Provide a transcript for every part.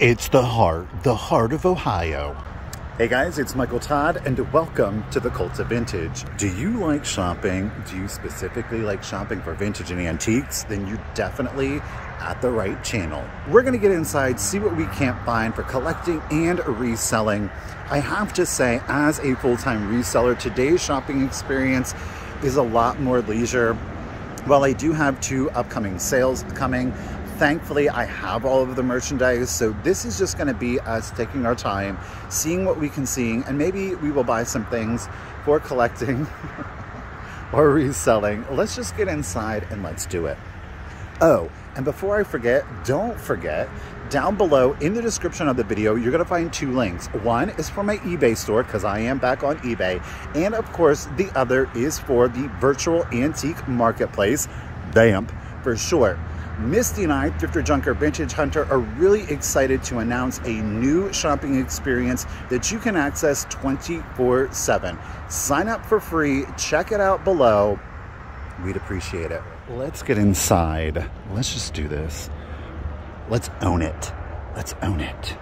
It's the heart, the heart of Ohio. Hey guys, it's Michael Todd, and welcome to the Cult of Vintage. Do you like shopping? Do you specifically like shopping for vintage and antiques? Then you're definitely at the right channel. We're gonna get inside, see what we can't find for collecting and reselling. I have to say, as a full-time reseller, today's shopping experience is a lot more leisure. While I do have two upcoming sales coming, Thankfully, I have all of the merchandise, so this is just gonna be us taking our time, seeing what we can see, and maybe we will buy some things for collecting or reselling. Let's just get inside and let's do it. Oh, and before I forget, don't forget, down below in the description of the video, you're gonna find two links. One is for my eBay store, because I am back on eBay. And of course, the other is for the virtual antique marketplace, VAMP for short. Misty and I, Thrifter Junker Vintage Hunter, are really excited to announce a new shopping experience that you can access 24 7. Sign up for free, check it out below. We'd appreciate it. Let's get inside. Let's just do this. Let's own it. Let's own it.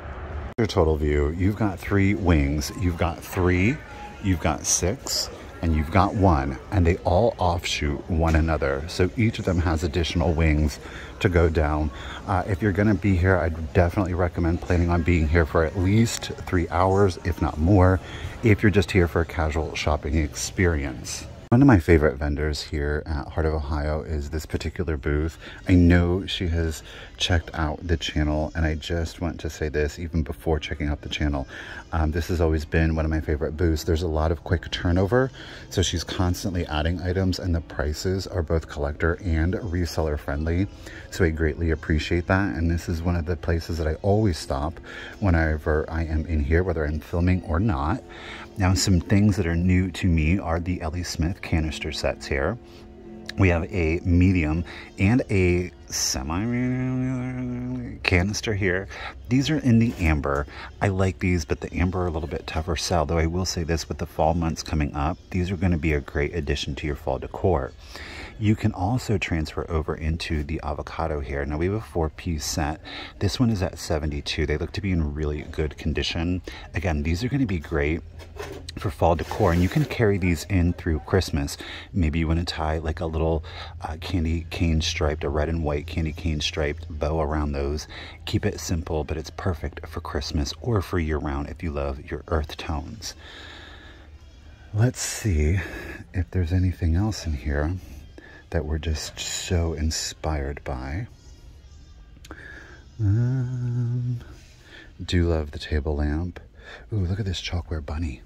Your total view, you've got three wings, you've got three, you've got six, and you've got one and they all offshoot one another. So each of them has additional wings to go down. Uh, if you're gonna be here, I'd definitely recommend planning on being here for at least three hours, if not more, if you're just here for a casual shopping experience. One of my favorite vendors here at Heart of Ohio is this particular booth. I know she has checked out the channel and I just want to say this even before checking out the channel. Um, this has always been one of my favorite booths. There's a lot of quick turnover, so she's constantly adding items and the prices are both collector and reseller friendly. So I greatly appreciate that. And this is one of the places that I always stop whenever I am in here, whether I'm filming or not. Now, some things that are new to me are the L.E. Smith canister sets here. We have a medium and a semi canister here. These are in the amber. I like these, but the amber are a little bit tougher sell, though I will say this with the fall months coming up, these are going to be a great addition to your fall decor. You can also transfer over into the avocado here. Now we have a four piece set. This one is at 72. They look to be in really good condition. Again, these are going to be great for fall decor and you can carry these in through Christmas. Maybe you want to tie like a little uh, candy cane striped, a red and white candy cane striped bow around those. Keep it simple, but it's perfect for Christmas or for year round if you love your earth tones. Let's see if there's anything else in here that we're just so inspired by. Um, do love the table lamp. Ooh, look at this chalkware bunny.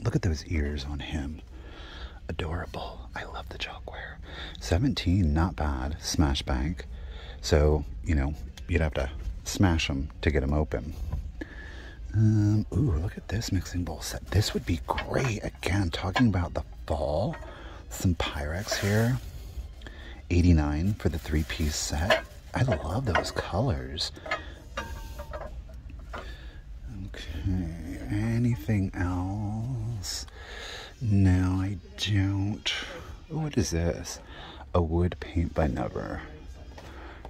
Look at those ears on him. Adorable. I love the chalkware. 17, not bad. Smash bank. So, you know, you'd have to smash them to get them open. Um, ooh, look at this mixing bowl set. This would be great. Again, talking about the fall some Pyrex here. 89 for the three-piece set. I love those colors. Okay, anything else? No, I don't. What is this? A wood paint by Never.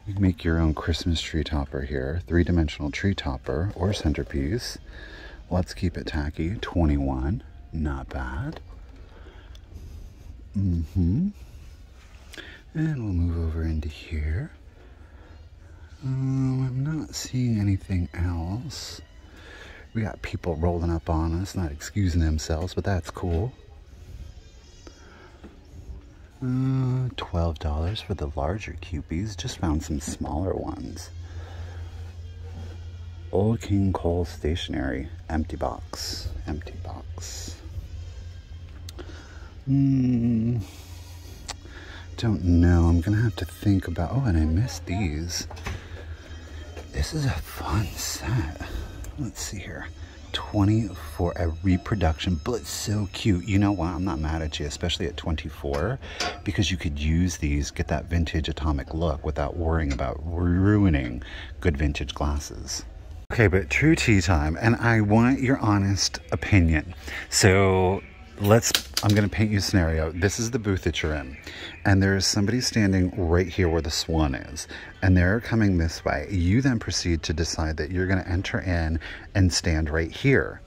You can make your own Christmas tree topper here. Three-dimensional tree topper or centerpiece. Let's keep it tacky. 21. Not bad. Mm-hmm. And we'll move over into here. Um, I'm not seeing anything else. We got people rolling up on us, not excusing themselves, but that's cool. Uh, $12 for the larger Kewpies. Just found some smaller ones. Old King Cole Stationery. Empty box. Empty box. Hmm. Don't know. I'm gonna have to think about. Oh, and I missed these. This is a fun set. Let's see here. 24 a reproduction, but so cute. You know what? I'm not mad at you, especially at 24, because you could use these, get that vintage atomic look without worrying about ruining good vintage glasses. Okay, but true tea time, and I want your honest opinion. So let's i'm going to paint you a scenario. This is the booth that you're in and there's somebody standing right here where the swan is and they're coming this way. You then proceed to decide that you're going to enter in and stand right here.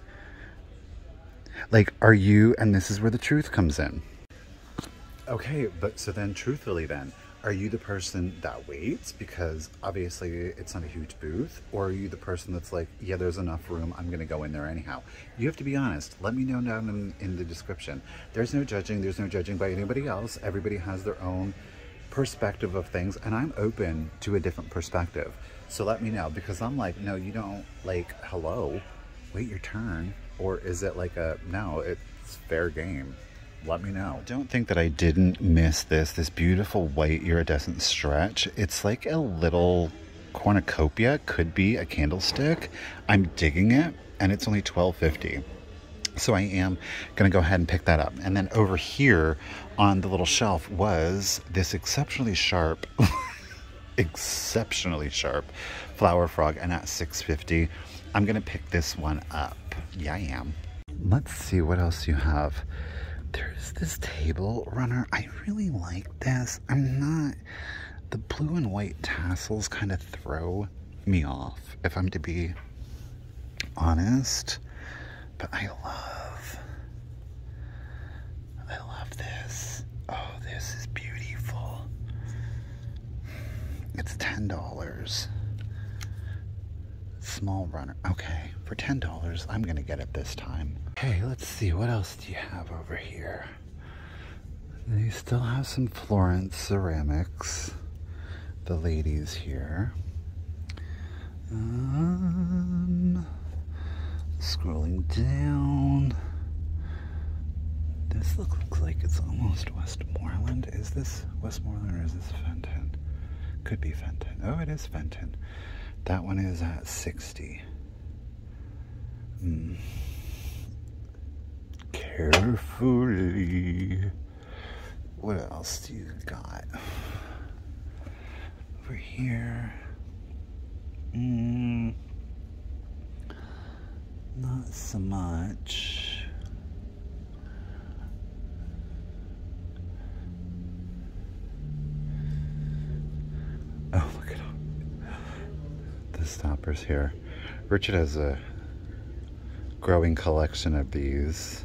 Like are you and this is where the truth comes in. Okay but so then truthfully then are you the person that waits? Because obviously it's not a huge booth. Or are you the person that's like yeah there's enough room. I'm gonna go in there anyhow. You have to be honest. Let me know down in, in the description. There's no judging. There's no judging by anybody else. Everybody has their own perspective of things and i'm open to a different perspective. So let me know because i'm like no you don't like hello. Wait your turn. Or is it like a no it's fair game let me know. Don't think that I didn't miss this, this beautiful white iridescent stretch. It's like a little cornucopia, could be a candlestick. I'm digging it and it's only 12.50. So I am going to go ahead and pick that up. And then over here on the little shelf was this exceptionally sharp, exceptionally sharp flower frog and at 6.50. I'm going to pick this one up. Yeah, I am. Let's see what else you have there's this table runner. I really like this. I'm not, the blue and white tassels kind of throw me off, if I'm to be honest. But I love, I love this. Oh, this is beautiful. It's $10 small runner. Okay, for $10, I'm gonna get it this time. Okay, let's see, what else do you have over here? They still have some Florence ceramics. The ladies here. Um, scrolling down. This looks like it's almost Westmoreland. Is this Westmoreland or is this Fenton? Could be Fenton. Oh, it is Fenton. That one is at 60. Mm. Carefully. What else do you got? Over here. Mm. Not so much. Oh, look at the stoppers here. Richard has a growing collection of these.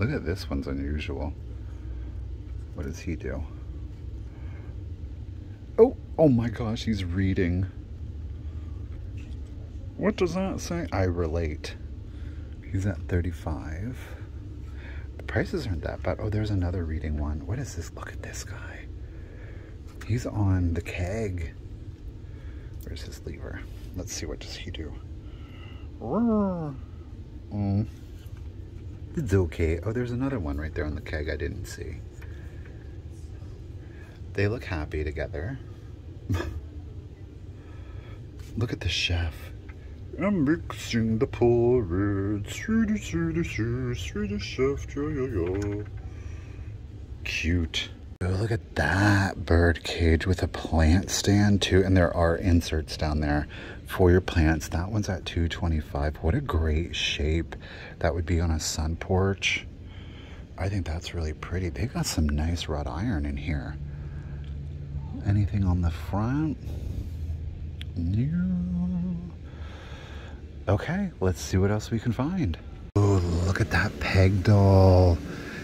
Look at this one's unusual. What does he do? Oh, oh my gosh, he's reading. What does that say? I relate. He's at 35. The prices aren't that bad. Oh, there's another reading one. What is this? Look at this guy. He's on the keg. Where's his lever? Let's see, what does he do? Mm. It's okay. Oh, there's another one right there on the keg I didn't see. They look happy together. look at the chef. I'm mixing the porridge. Through the, through the, through the chef. Cute. Look at that bird cage with a plant stand too. And there are inserts down there for your plants. That one's at 225. What a great shape that would be on a sun porch. I think that's really pretty. They got some nice wrought iron in here. Anything on the front? No. Okay, let's see what else we can find. Oh, look at that peg doll.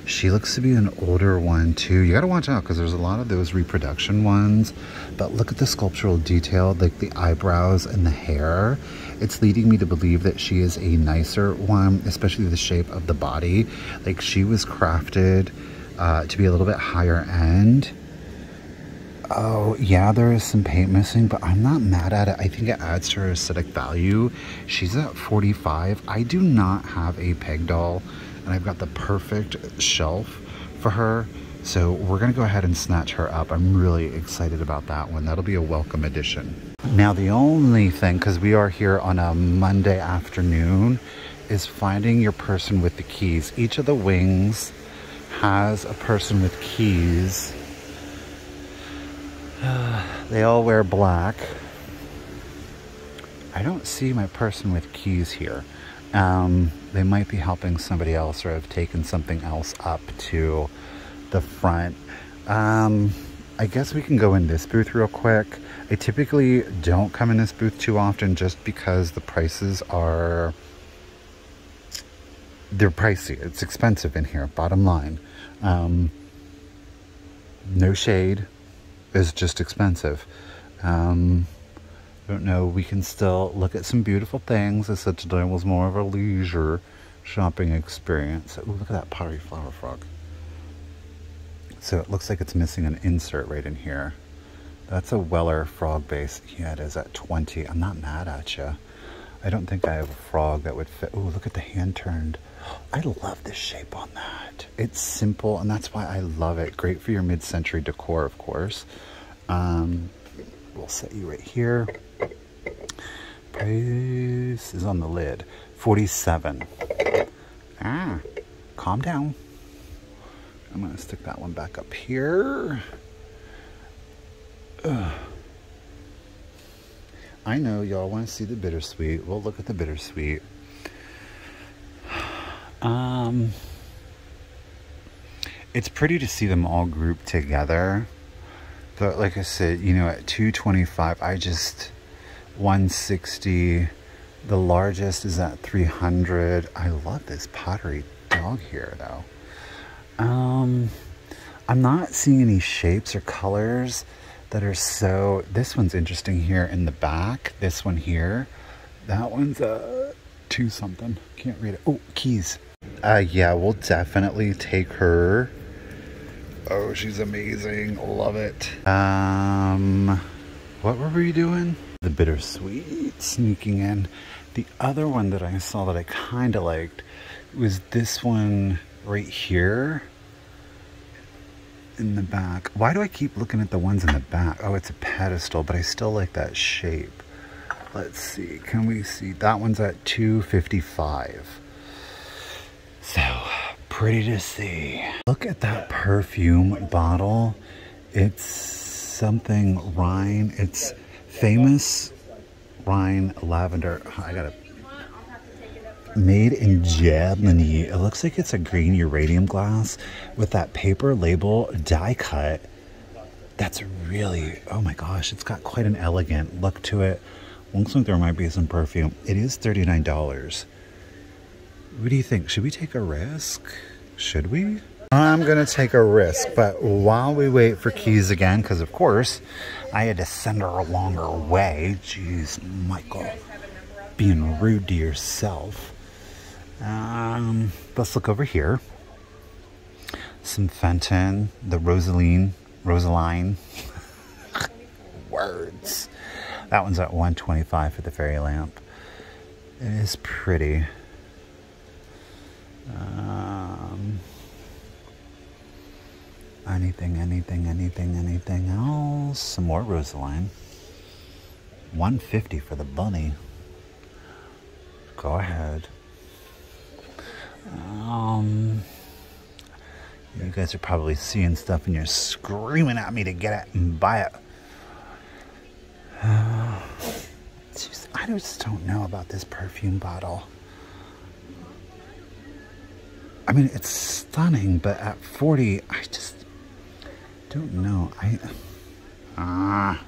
She looks to be an older one too. You gotta watch out because there's a lot of those reproduction ones. But look at the sculptural detail, like the eyebrows and the hair. It's leading me to believe that she is a nicer one, especially the shape of the body. Like she was crafted uh, to be a little bit higher end. Oh, yeah, there is some paint missing, but I'm not mad at it. I think it adds to her aesthetic value. She's at 45. I do not have a peg doll and I've got the perfect shelf for her. So we're gonna go ahead and snatch her up. I'm really excited about that one. That'll be a welcome addition. Now the only thing, because we are here on a Monday afternoon, is finding your person with the keys. Each of the wings has a person with keys. they all wear black. I don't see my person with keys here. Um, they might be helping somebody else or have taken something else up to the front. Um, I guess we can go in this booth real quick. I typically don't come in this booth too often just because the prices are they're pricey. It's expensive in here, bottom line. Um, no shade. is just expensive. Um, don't know. We can still look at some beautiful things. I said today was more of a leisure shopping experience. Ooh, look at that pottery flower frog. So it looks like it's missing an insert right in here. That's a Weller frog base. Yeah, it is at 20. I'm not mad at you. I don't think I have a frog that would fit. Ooh, look at the hand turned. I love the shape on that. It's simple, and that's why I love it. Great for your mid-century decor, of course. Um, we'll set you right here. Price is on the lid. 47. Ah, calm down. I'm to stick that one back up here. Ugh. I know y'all want to see the bittersweet. We'll look at the bittersweet. Um, it's pretty to see them all grouped together. But like I said, you know, at 225, I just 160. The largest is at 300. I love this pottery dog here though. Um, I'm not seeing any shapes or colors that are so, this one's interesting here in the back. This one here, that one's a two something. Can't read it. Oh, keys. Uh, yeah, we'll definitely take her. Oh, she's amazing. Love it. Um, what were we doing? The bittersweet sneaking in. The other one that I saw that I kind of liked was this one right here in the back. Why do I keep looking at the ones in the back? Oh, it's a pedestal, but I still like that shape. Let's see. Can we see? That one's at 255. So pretty to see. Look at that perfume bottle. It's something Rhine. It's famous Rhine lavender. I gotta made in Germany. It looks like it's a green uranium glass with that paper label die cut. That's really, oh my gosh, it's got quite an elegant look to it. Looks like there might be some perfume. It is $39. What do you think? Should we take a risk? Should we? I'm going to take a risk, but while we wait for keys again, because of course I had to send her along her way. Jeez, Michael, being rude to yourself. Um, let's look over here. Some Fenton, the Rosalene, Rosalene. Words. That one's at 125 for the fairy lamp. It is pretty. Um, anything, anything, anything, anything else? Some more Rosalene. 150 for the bunny. Go ahead. Um, you guys are probably seeing stuff and you're screaming at me to get it and buy it. I just don't know about this perfume bottle. I mean, it's stunning, but at 40, I just don't know. I, ah.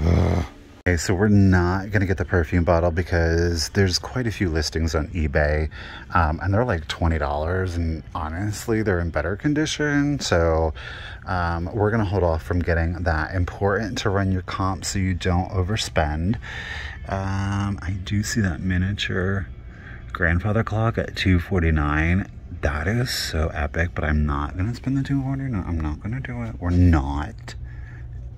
Uh, Okay, so we're not to get the perfume bottle because there's quite a few listings on eBay um, and they're like $20 and honestly they're in better condition. So um, we're to hold off from getting that. Important to run your comp so you don't overspend. Um, I do see that miniature grandfather clock at 249 that is so epic, but I'm not going to spend the 249 I'm not to do it. We're not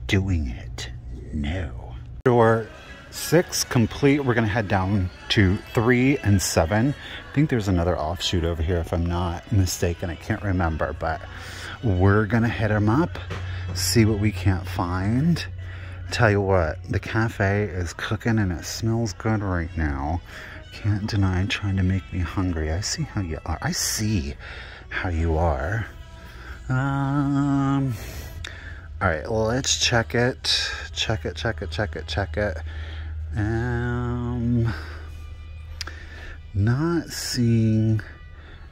doing it. No. Door six complete. We're to head down to three and seven. I think there's another offshoot over here if I'm not mistaken. I can't remember, but we're to hit them up, see what we can't find. Tell you what, the cafe is cooking and it smells good right now. Can't deny trying to make me hungry. I see how you are. I see how you are. Um... All right, let's check it. Check it, check it, check it, check it. Um, Not seeing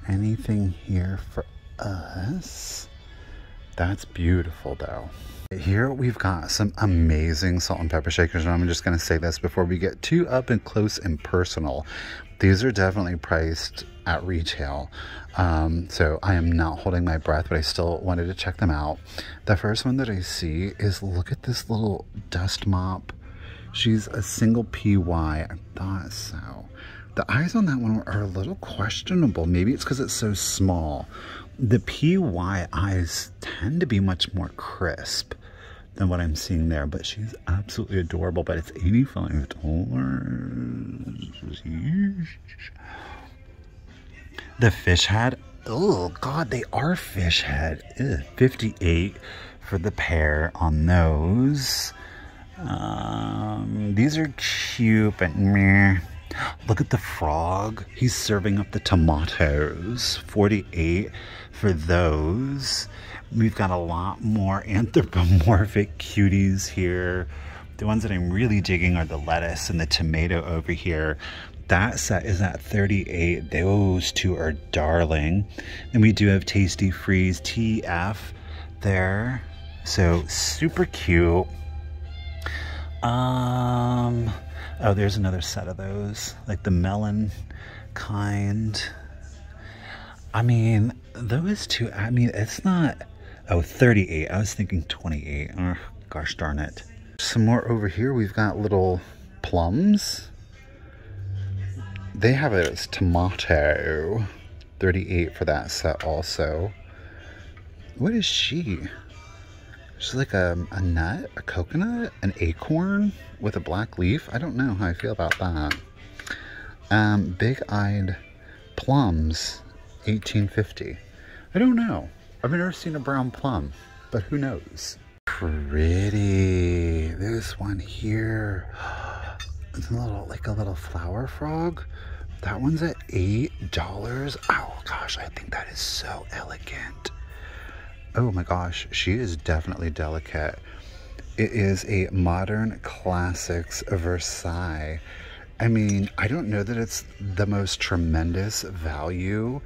anything here for us. That's beautiful though. Here we've got some amazing salt and pepper shakers, and I'm just going to say this before we get too up and close and personal. These are definitely priced at retail, um, so I am not holding my breath, but I still wanted to check them out. The first one that I see is look at this little dust mop. She's a single PY. I thought so. The eyes on that one are a little questionable. Maybe it's because it's so small. The PY eyes tend to be much more crisp than what I'm seeing there, but she's absolutely adorable. But it's $85. The fish head. Oh, God, they are fish head. Ugh, 58 for the pair on those. Um, these are cute, but meh. Look at the frog. He's serving up the tomatoes. 48 for those. We've got a lot more anthropomorphic cuties here. The ones that I'm really digging are the lettuce and the tomato over here. That set is at 38. Those two are darling. And we do have Tasty Freeze TF there. So super cute. Um, oh, there's another set of those, like the melon kind. I mean, those two, I mean, it's not, oh, 38. I was thinking 28. Oh, gosh darn it. Some more over here. We've got little plums. They have it as tomato. 38 for that set also. What is she? She's like a, a nut, a coconut, an acorn with a black leaf. I don't know how I feel about that. Um, big-eyed plums, 1850. I don't know. I've never seen a brown plum, but who knows? Pretty. This one here. It's a little, like a little flower frog. That one's at $8. Oh gosh, I think that is so elegant. Oh my gosh, she is definitely delicate. It is a modern classics Versailles. I mean, I don't know that it's the most tremendous value,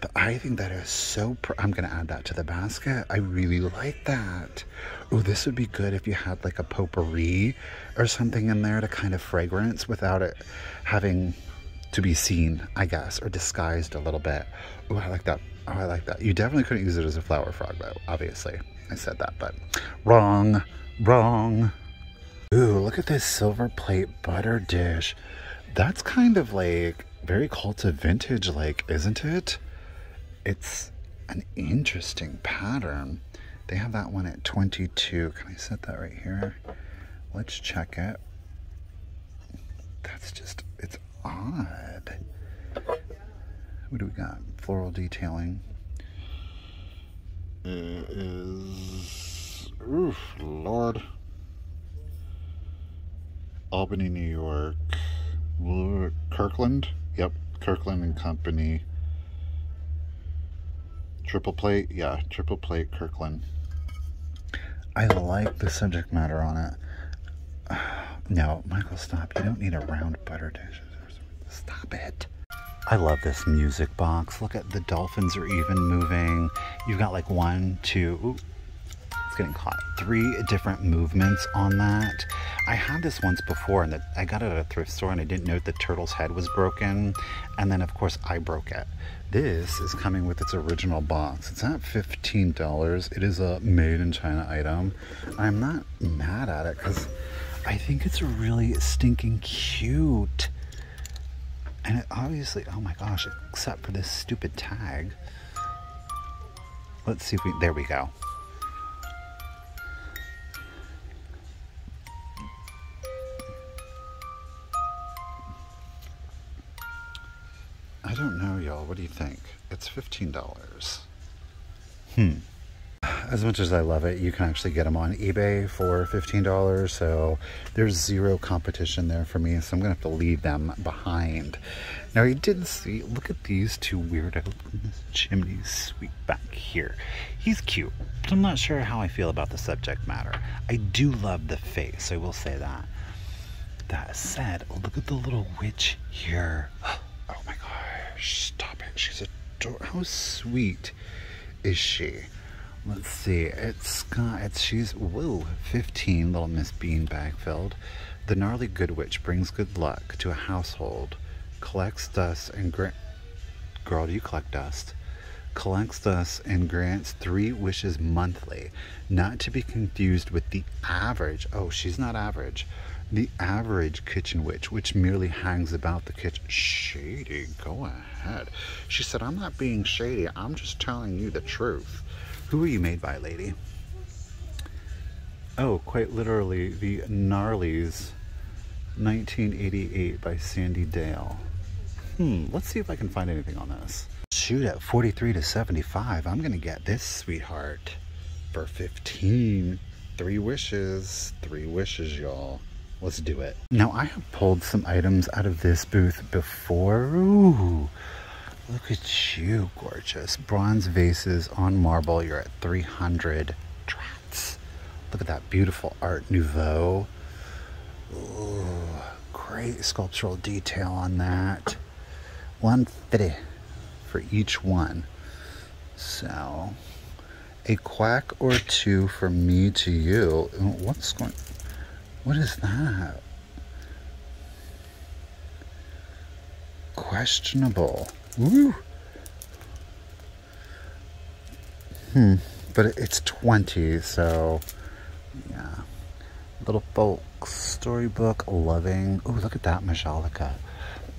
but I think that is so. I'm going to add that to the basket. I really like that. Oh, this would be good if you had like a potpourri or something in there to kind of fragrance without it having to be seen, I guess, or disguised a little bit. Oh, I like that. Oh, I like that. You definitely couldn't use it as a flower frog, though, obviously. I said that, but wrong, wrong. Ooh, look at this silver plate butter dish. That's kind of like very cult of vintage, like, isn't it? It's an interesting pattern. They have that one at 22. Can I set that right here? Let's check it. That's just, it's odd. What do we got? Floral detailing. It is, oof, Lord. Albany, New York. Kirkland? Yep, Kirkland and Company. Triple plate? Yeah, triple plate Kirkland. I like the subject matter on it. No, Michael, stop. You don't need a round butter dish. Stop it. I love this music box. Look at the dolphins are even moving. You've got like one, two, ooh, it's getting caught. Three different movements on that. I had this once before and I got it at a thrift store and I didn't know the turtle's head was broken. And then of course I broke it. This is coming with its original box. It's at $15. It is a made in China item. I'm not mad at it because I think it's a really stinking cute. And it obviously, oh my gosh, except for this stupid tag. Let's see if we, there we go. I don't know, y'all. What do you think? It's $15. Hmm as much as I love it, you can actually get them on eBay for $15. So there's zero competition there for me. So I'm to have to leave them behind. Now I did see, look at these two weirdos. This chimney sweep back here. He's cute. But I'm not sure how I feel about the subject matter. I do love the face. I will say that. That said, look at the little witch here. Oh my gosh, stop it. She's adorable. How sweet is she? Let's see. It's got, it's, she's, whoa, 15, little Miss Beanbag filled. The gnarly good witch brings good luck to a household, collects dust and grant, girl, do you collect dust? Collects dust and grants three wishes monthly, not to be confused with the average. Oh, she's not average the average kitchen witch, which merely hangs about the kitchen. Shady, go ahead. She said, I'm not being shady. I'm just telling you the truth. Who are you made by, lady? Oh, quite literally, the Gnarlies, 1988 by Sandy Dale. Hmm, let's see if I can find anything on this. Shoot, at 43 to 75, I'm gonna get this sweetheart for 15. Three wishes, three wishes, y'all. Let's do it. Now I have pulled some items out of this booth before. Ooh, look at you, gorgeous. Bronze vases on marble, you're at 300 trats. Look at that beautiful Art Nouveau. Ooh, great sculptural detail on that. 150 for each one. So, a quack or two from me to you. What's going what is that? Questionable. Woo. Hmm. But it's 20, so yeah. Little folk storybook loving. Oh, look at that Majolica.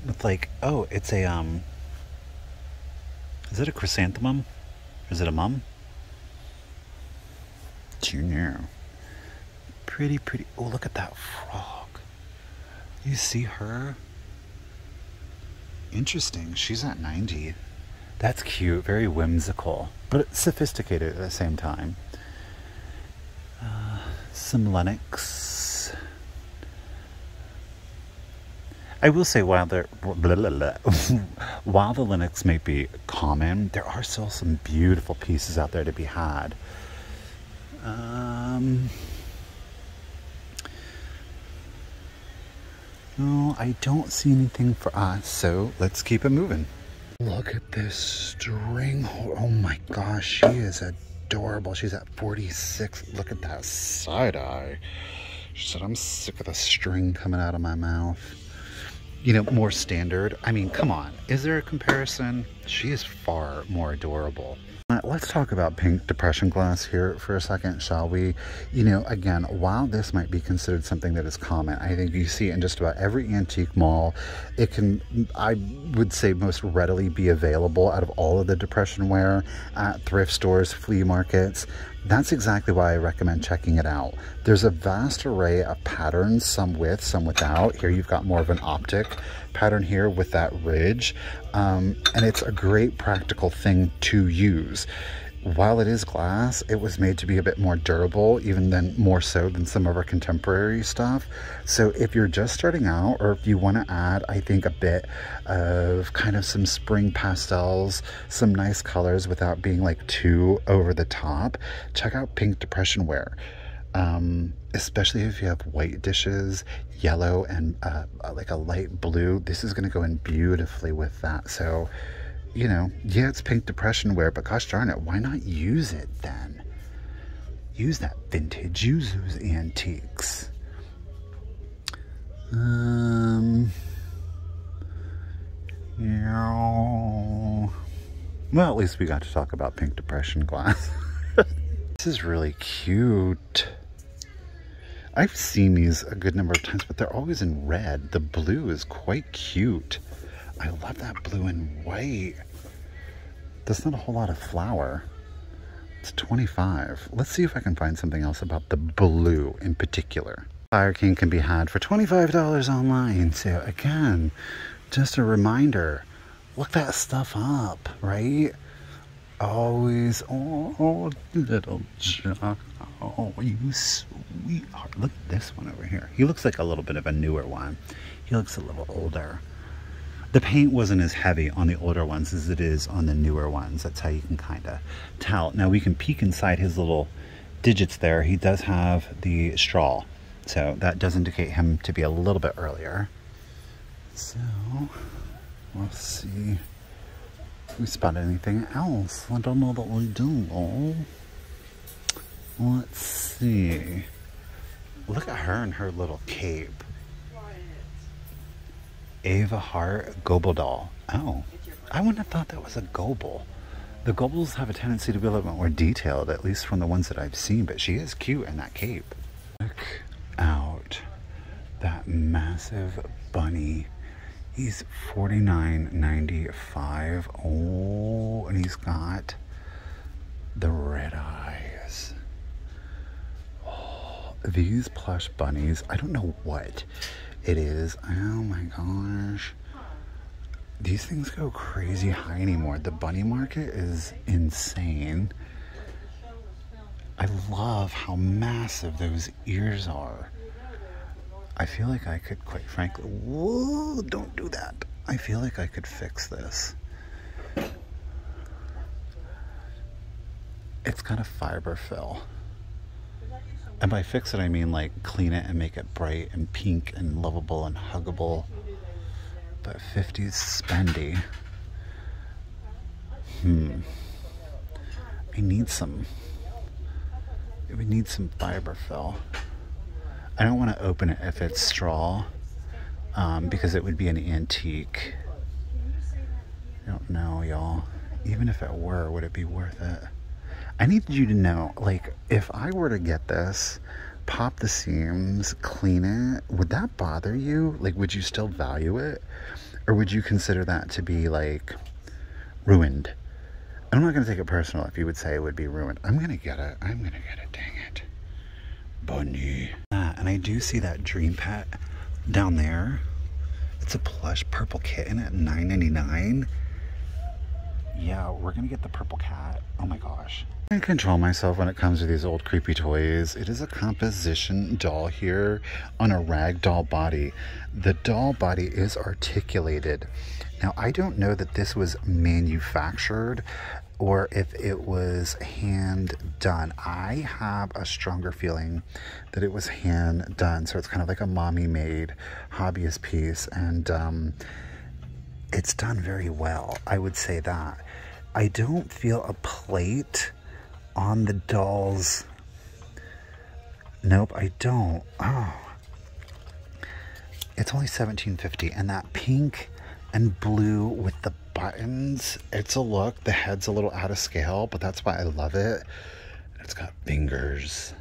It's like, oh, it's a um is it a chrysanthemum? Is it a mum? Junior pretty, pretty. Oh, look at that frog. You see her? Interesting. She's at 90. That's cute. Very whimsical, but sophisticated at the same time. Uh, some Lenox. I will say, while they're blah, blah, blah, while the Lenox may be common, there are still some beautiful pieces out there to be had. Um, No, I don't see anything for us, so let's keep it moving. Look at this string. Oh my gosh, she is adorable. She's at 46. Look at that side eye. She said, I'm sick of the string coming out of my mouth. You know, more standard. I mean, come on. Is there a comparison? She is far more adorable. Let's talk about pink depression glass here for a second, shall we? You know, again, while this might be considered something that is common, I think you see in just about every antique mall, it can, I would say, most readily be available out of all of the depression wear at thrift stores, flea markets. That's exactly why I recommend checking it out. There's a vast array of patterns, some with, some without. Here you've got more of an optic pattern here with that ridge. Um, and it's a great practical thing to use. While it is glass, it was made to be a bit more durable, even then more so than some of our contemporary stuff. So if you're just starting out, or if you want to add, I think a bit of kind of some spring pastels, some nice colors without being like too over the top, check out Pink Depression Wear. Um, especially if you have white dishes, yellow and uh, like a light blue. This is going to go in beautifully with that. So, you know, yeah, it's pink depression wear, but gosh darn it, why not use it then? Use that vintage, use those antiques. Um, yeah. Well, at least we got to talk about pink depression glass. this is really cute. I've seen these a good number of times, but they're always in red. The blue is quite cute. I love that blue and white. That's not a whole lot of flower. It's 25. Let's see if I can find something else about the blue in particular. Fire King can be had for $25 online. So again, just a reminder, look that stuff up, right? Always, oh, oh little John. Oh, you sweetheart. Look at this one over here. He looks like a little bit of a newer one. He looks a little older. The paint wasn't as heavy on the older ones as it is on the newer ones. That's how you can kind of tell. Now we can peek inside his little digits there. He does have the straw. So that does indicate him to be a little bit earlier. So, we'll see. we spot anything else. I don't know that we do. Let's see. Look at her in her little cape. Ava Hart Goebel doll. Oh, I wouldn't have thought that was a Goebel. The Goebels have a tendency to be a little bit more detailed, at least from the ones that I've seen, but she is cute in that cape. Look out. That massive bunny. He's $49.95. Oh, and he's got the red eyes. Oh, these plush bunnies, I don't know what it is. Oh my gosh. These things go crazy high anymore. The bunny market is insane. I love how massive those ears are. I feel like I could, quite frankly, whoa, don't do that. I feel like I could fix this. It's got a fiber fill. And by fix it, I mean like clean it and make it bright and pink and lovable and huggable. But 50's spendy. Hmm. I need some. We need some fiber fill. I don't want to open it if it's straw um, because it would be an antique. I don't know, y'all. Even if it were, would it be worth it? I need you to know, like, if I were to get this, pop the seams, clean it, would that bother you? Like, would you still value it? Or would you consider that to be, like, ruined? I'm not going to take it personal if you would say it would be ruined. I'm going to get it. I'm going to get it. Dang it. Bunny. Ah, and I do see that dream pet down there. It's a plush purple kitten at $9.99. We're gonna get the purple cat. Oh my gosh. I control myself when it comes to these old creepy toys. It is a composition doll here on a rag doll body. The doll body is articulated. Now, I don't know that this was manufactured or if it was hand done. I have a stronger feeling that it was hand done. So it's kind of like a mommy made hobbyist piece. And um, it's done very well. I would say that. I don't feel a plate on the dolls. Nope, I don't. Oh. It's only 17.50 and that pink and blue with the buttons, it's a look. The head's a little out of scale, but that's why I love it. It's got fingers.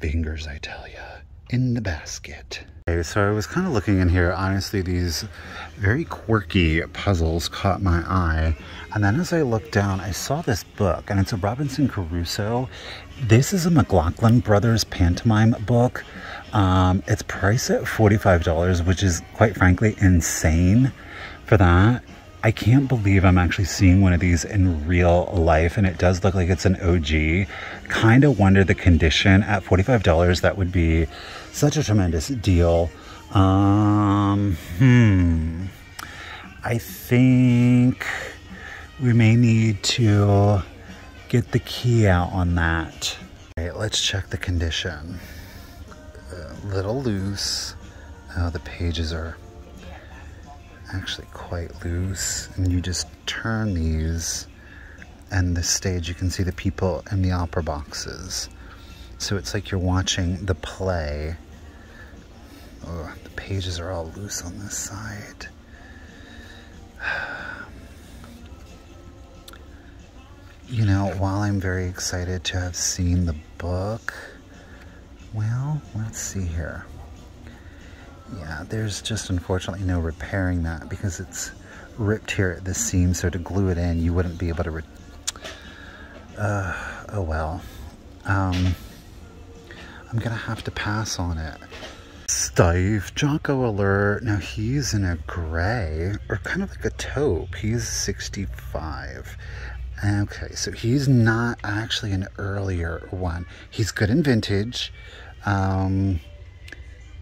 Fingers, I tell ya, in the basket. Okay, so I was kind of looking in here. Honestly, these very quirky puzzles caught my eye. And then as I looked down, I saw this book, and it's a Robinson Crusoe. This is a McLoughlin Brothers pantomime book. Um, it's priced at $45, which is quite frankly insane for that. I can't believe I'm actually seeing one of these in real life, and it does look like it's an OG. Kind of wonder the condition at $45. That would be such a tremendous deal. Um, hmm. I think we may need to get the key out on that. All right, let's check the condition. A little loose. Oh, the pages are actually quite loose and you just turn these and the stage you can see the people in the opera boxes. So it's like you're watching the play. Oh, the pages are all loose on this side. You know while I'm very excited to have seen the book well let's see here yeah, there's just unfortunately no repairing that because it's ripped here at the seam, so to glue it in, you wouldn't be able to... Uh, oh well. Um, I'm gonna have to pass on it. Steiff, Jocko Alert. Now he's in a gray, or kind of like a taupe. He's 65. Okay, so he's not actually an earlier one. He's good in vintage. Um,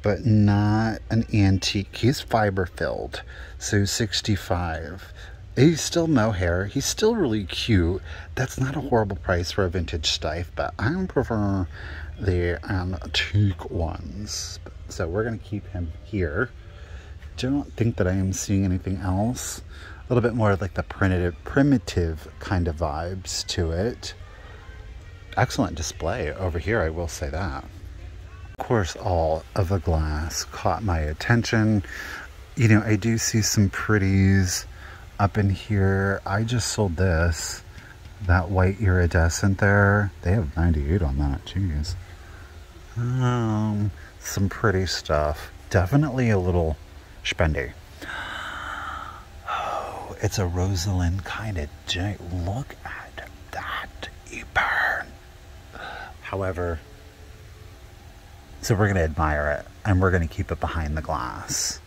but not an antique. He's fiber filled, so 65. He's still mohair. He's still really cute. That's not a horrible price for a vintage Steiff, but I prefer the antique ones. So we're going to keep him here. Don't think that I am seeing anything else A little bit more like the primitive, primitive kind of vibes to it. Excellent display over here, I will say that. Course, all of the glass caught my attention. You know, I do see some pretties up in here. I just sold this, that white iridescent there. They have 98 on that, jeez. Um, some pretty stuff. Definitely a little spendy. Oh, it's a Rosalind kind of. Look at that, burn. However, so we're going to admire it and we're going to keep it behind the glass.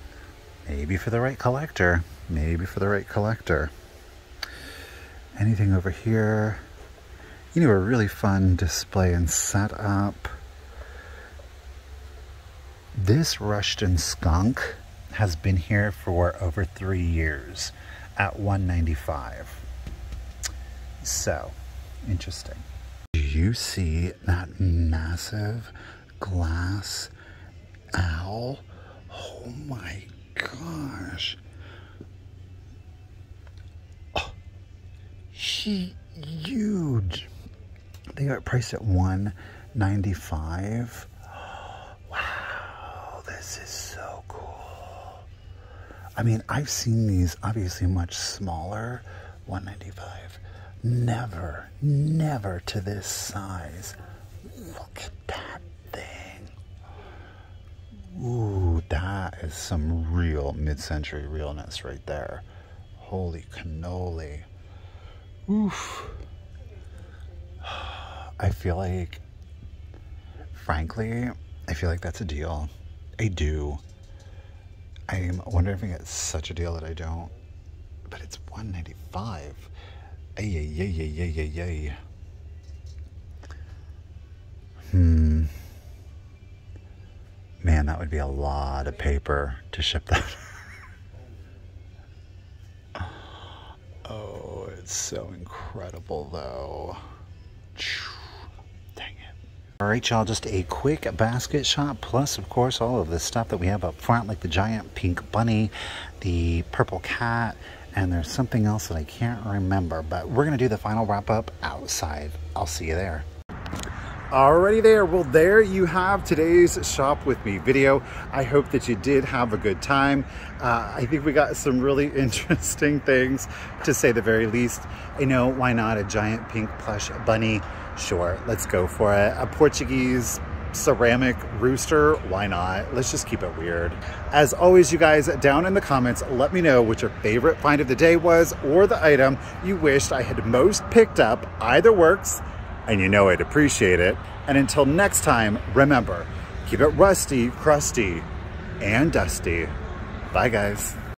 Maybe for the right collector. Maybe for the right collector. Anything over here? You know, a really fun display and setup. This Rushton skunk has been here for over three years at 195. So, interesting. Do you see that massive glass owl? Oh my gosh. Oh, huge. They got priced at 195. Wow, this is so cool. I mean, I've seen these obviously much smaller, 195. Never, never to this size. Look at that thing. Ooh, that is some real mid-century realness right there. Holy cannoli. Oof. I feel like, frankly, I feel like that's a deal. I do. I'm wondering if I get such a deal that I don't. But it's 195. Ay, ay, ay, ay, ay, ay, ay. Hmm. Man, that would be a lot of paper to ship that. oh, it's so incredible, though. Dang it. All right, y'all, just a quick basket shop, plus, of course, all of the stuff that we have up front, like the giant pink bunny, the purple cat, and there's something else that I can't remember, but we're going to do the final wrap up outside. I'll see you there. Alrighty there, well there you have today's Shop With Me video. I hope that you did have a good time. Uh, I think we got some really interesting things to say the very least. I know, why not a giant pink plush bunny? Sure, let's go for it. A Portuguese ceramic rooster, why not? Let's just keep it weird. As always, you guys, down in the comments, let me know what your favorite find of the day was or the item you wished I had most picked up. Either works and you know I'd appreciate it. And until next time, remember, keep it rusty, crusty, and dusty. Bye, guys.